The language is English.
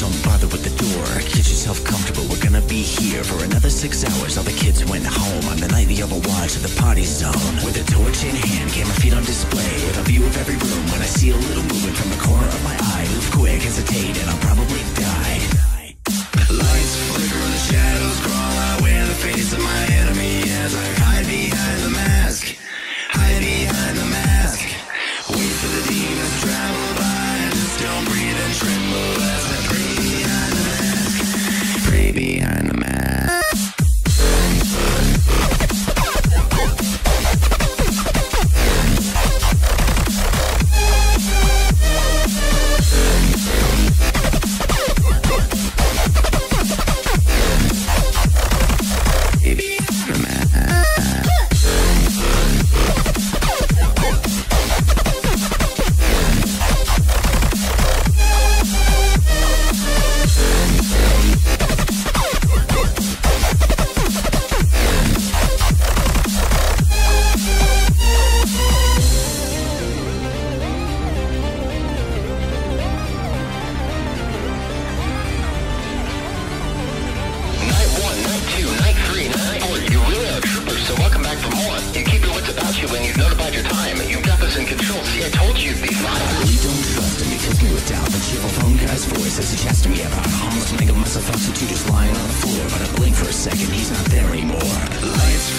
don't bother with the door. Get yourself comfortable, we're gonna be here for another six hours. All the kids went home on the night the overwatch of the party zone. With a torch in hand, camera feed on display, with a view of every room. When I see a little movement from the corner of my eye, move quick, hesitate, and I'll probably die. Lights flicker, and the shadows crawl. I wear the face of my enemy as I hide behind the mask. Hide behind the mask. Wait for the demons to travel by, just don't breathe and tremble. About you when you've notified your time. You've got this in control. See, I told you you'd be fine. really don't trust him. He fills me with doubt. The cheerful phone guy's voice as he chats to me about a mess of us two just lying on the floor. But I blink for a second, he's not there anymore. Lights